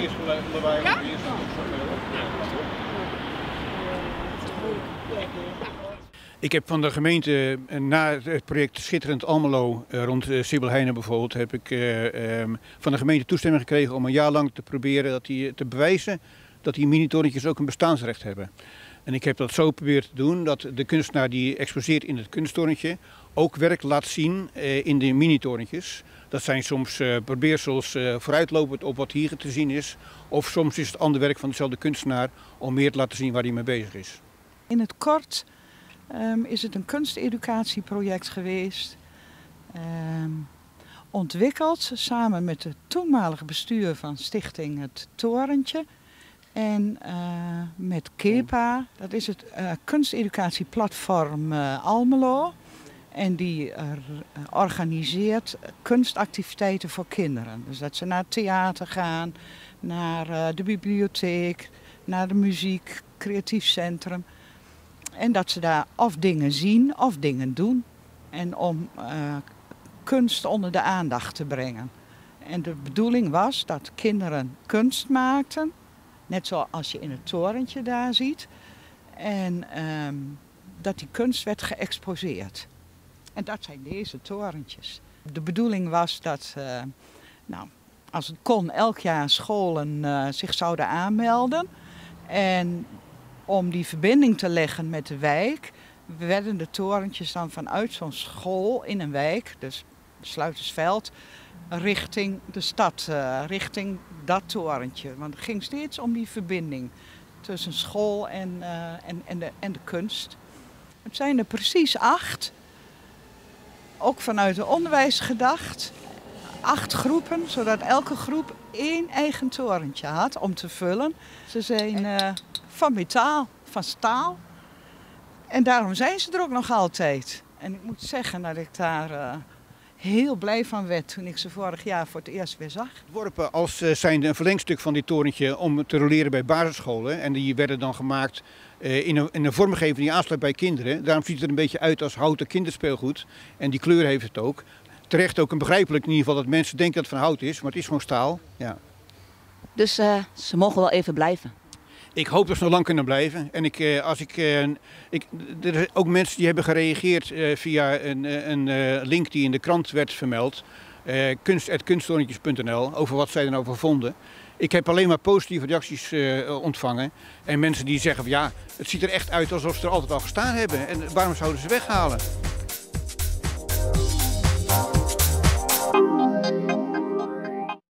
Eerst lawaai en eerst Ik heb van de gemeente na het project Schitterend Almelo rond Sibyl bijvoorbeeld, heb ik ehm, van de gemeente toestemming gekregen om een jaar lang te proberen dat die, te bewijzen dat die minitorentjes ook een bestaansrecht hebben. En ik heb dat zo proberen te doen dat de kunstenaar die exposeert in het kunsttorentje ook werk laat zien eh, in de mini-torentjes. Dat zijn soms uh, probeersels uh, vooruitlopend op wat hier te zien is. Of soms is het ander werk van dezelfde kunstenaar om meer te laten zien waar hij mee bezig is. In het kort um, is het een kunsteducatieproject geweest. Um, ontwikkeld samen met het toenmalige bestuur van Stichting Het Torentje. En uh, met KEPA, dat is het uh, kunsteducatieplatform uh, Almelo. En die organiseert kunstactiviteiten voor kinderen. Dus dat ze naar theater gaan, naar de bibliotheek, naar de muziek, creatief centrum. En dat ze daar of dingen zien of dingen doen. En om kunst onder de aandacht te brengen. En de bedoeling was dat kinderen kunst maakten Net zoals je in het torentje daar ziet. En um, dat die kunst werd geëxposeerd. En dat zijn deze torentjes. De bedoeling was dat, uh, nou, als het kon, elk jaar scholen uh, zich zouden aanmelden. En om die verbinding te leggen met de wijk, werden de torentjes dan vanuit zo'n school in een wijk, dus Sluitersveld, richting de stad, uh, richting dat torentje. Want het ging steeds om die verbinding tussen school en, uh, en, en, de, en de kunst. Het zijn er precies acht, ook vanuit het onderwijs gedacht. Acht groepen, zodat elke groep één eigen torentje had om te vullen. Ze zijn uh, van metaal, van staal. En daarom zijn ze er ook nog altijd. En ik moet zeggen dat ik daar heel blij van werd toen ik ze vorig jaar voor het eerst weer zag. Worpen als uh, zijnde een verlengstuk van dit torentje om te roleren bij basisscholen. En die werden dan gemaakt uh, in, een, in een vormgeving die aansluit bij kinderen. Daarom ziet het er een beetje uit als houten kinderspeelgoed. En die kleur heeft het ook. Terecht ook een begrijpelijk in ieder geval dat mensen denken dat het van hout is, maar het is gewoon staal. Ja. Dus uh, ze mogen wel even blijven? Ik hoop dat ze nog lang kunnen blijven. En ik, eh, als ik, eh, ik, er zijn ook mensen die hebben gereageerd eh, via een, een link die in de krant werd vermeld. kunst.kunsttorentjes.nl over wat zij er nou van vonden. Ik heb alleen maar positieve reacties ontvangen. En mensen die zeggen van ja, het ziet er echt uit alsof ze er altijd al gestaan hebben. En waarom zouden ze weghalen?